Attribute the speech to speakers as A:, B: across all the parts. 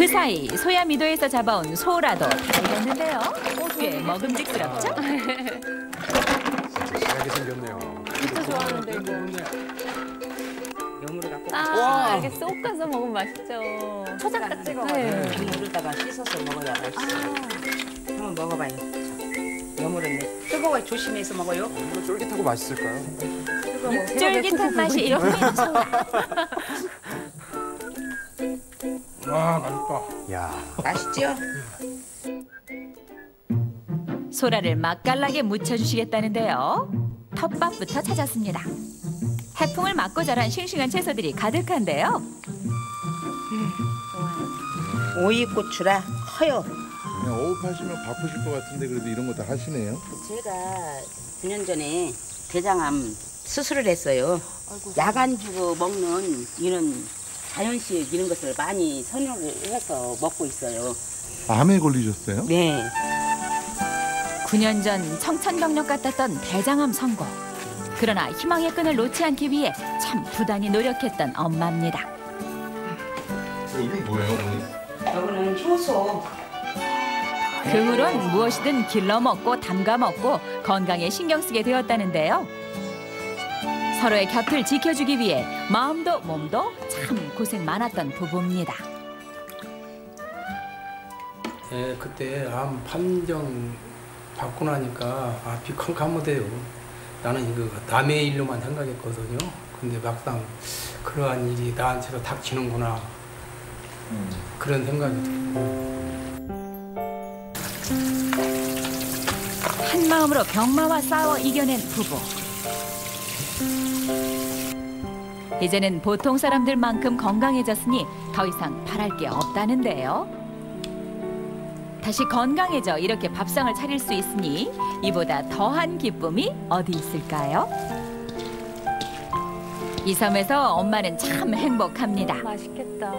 A: 그 사이 소야미도에서 잡아온 소라도 다 익었는데요. 꽤 먹음직스럽죠?
B: 진짜 신기하게 생겼네요.
C: 진짜 좋아하는데 이거. 아, 이렇게 쏙 가서 먹으면 맛있죠. 초장딱 찍어. 네.
D: 염으로다가 씻어서 먹어야 맛있어. 한번 먹어봐요. 염으로는 뜨거워 조심해서 먹어요.
B: 이거 쫄깃하고 맛있을까요?
A: 쫄깃한 맛이 이렇게.
E: 와 맛있다.
B: 야,
D: 맛있죠?
A: 소라를 맛깔나게 무쳐주시겠다는데요. 텃밭부터 찾았습니다. 해풍을 맞고 자란 싱싱한 채소들이 가득한데요.
D: 오이고추라 커요.
F: 그냥 어업하시면 바쁘실 것 같은데 그래도 이런 거 다 하시네요.
D: 제가 9년 전에 대장암 수술을 했어요. 야간 주고 먹는 이런 자연식 이런 것을 많이 선호를 해서 먹고 있어요.
F: 암에 걸리셨어요?
D: 네.
A: 9년 전 청천벽력 같았던 대장암 선고. 그러나 희망의 끈을 놓지 않기 위해 참 부단히 노력했던 엄마입니다.
F: 여기는 뭐예요?
D: 여기는 효소.
A: 그 후론 무엇이든 길러 먹고 담가 먹고 건강에 신경 쓰게 되었다는데요. 서로의 곁을 지켜주기 위해 마음도 몸도 참 고생 많았던 부부입니다.
E: 예, 그때 암 판정 받고 나니까 앞이 캄캄하대요. 나는 이거 남의 일로만 생각했거든요. 근데 막상 그러한 일이 나한테도 닥치는구나. 그런 생각이 들고.
A: 한 마음으로 병마와 싸워 이겨낸 부부. 이제는 보통 사람들만큼 건강해졌으니 더 이상 바랄 게 없다는데요. 다시 건강해져 이렇게 밥상을 차릴 수 있으니 이보다 더한 기쁨이 어디 있을까요? 이 섬에서 엄마는 참 행복합니다.
C: 맛있겠다.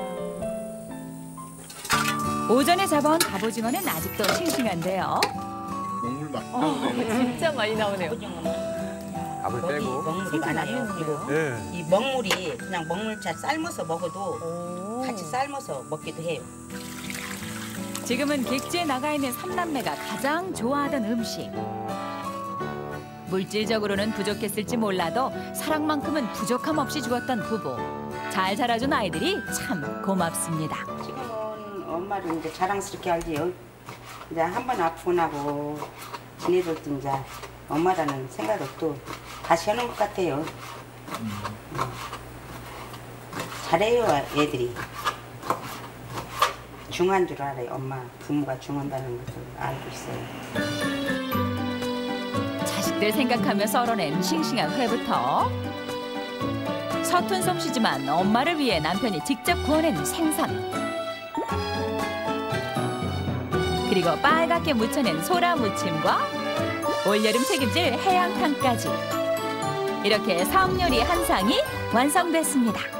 A: 오전에 잡아온 갑오징어는 아직도 싱싱한데요.
F: 먹물 막
C: 어. 진짜 많이 나오네요.
B: 밥을 빼고.
D: 먹물이 많아요. 그리고
B: 네.
D: 이 먹물이 그냥 먹물차 삶아서 먹어도
C: 오.
D: 같이 삶아서 먹기도 해요.
A: 지금은 객지에 나가 있는 삼남매가 가장 좋아하던 음식. 물질적으로는 부족했을지 몰라도 사랑만큼은 부족함 없이 주었던 부부. 잘 자라준 아이들이 참 고맙습니다.
D: 지금은 엄마를 이제 자랑스럽게 알지요. 이제 한 번 아프고 나고 지내들도 이제 엄마라는 생각을 또 다시 하는 것 같아요. 음. 잘해요 애들이. 중한 줄 알아요. 엄마 부모가 중한다는 것을 알고 있어요.
A: 자식들 생각하며 썰어낸 싱싱한 회부터 서툰 솜씨지만 엄마를 위해 남편이 직접 구워낸 생선 그리고 빨갛게 무쳐낸 소라 무침과 올여름 책임질 해양탕까지 이렇게 섬 요리 한 상이 완성됐습니다.